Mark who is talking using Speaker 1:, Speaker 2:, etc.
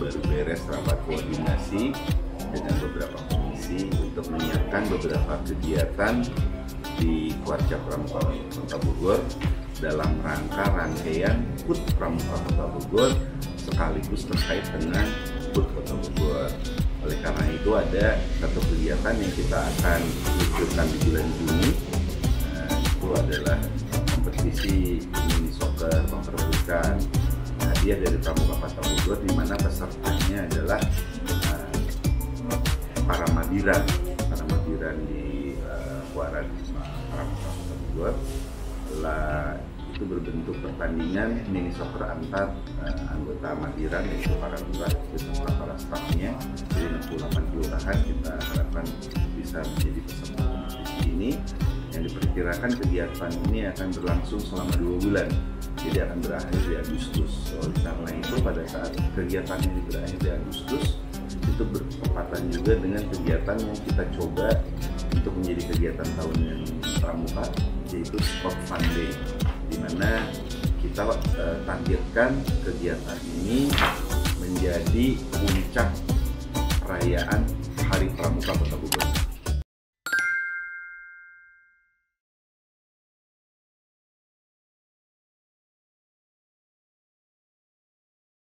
Speaker 1: baru beres rapat koordinasi dengan beberapa komisi untuk menyiapkan beberapa kegiatan di Kuarca Pramuka Kota Bogor dalam rangka rangkaian HUT Pramuka Kota Bogor sekaligus terkait dengan HUT Kota Bogor. Oleh karena itu ada satu kegiatan yang kita akan luncurkan di bulan Juni. Nah, itu adalah kompetisi mini soccer memperebutkan hadiah dari Pramuka Kota Bogor di mana pesertanya adalah uh, para madiran, para madiran di uh, Kuaran Pramuka Kota Bogor. Setelah itu berbentuk pertandingan mini soccer antar uh, anggota Madiran yaitu para lurah beserta para stafnya dari 68 kelurahan kita harapkan bisa menjadi peserta kompetisi ini yang diperkirakan kegiatan ini akan berlangsung selama dua bulan. Jadi akan berakhir di Agustus. Oleh karena itu pada saat kegiatan ini berakhir di Agustus itu bertepatan juga dengan kegiatan yang kita coba untuk menjadi kegiatan tahunan pramuka yaitu Sport Fun Day di mana kita uh, targetkan kegiatan ini menjadi puncak perayaan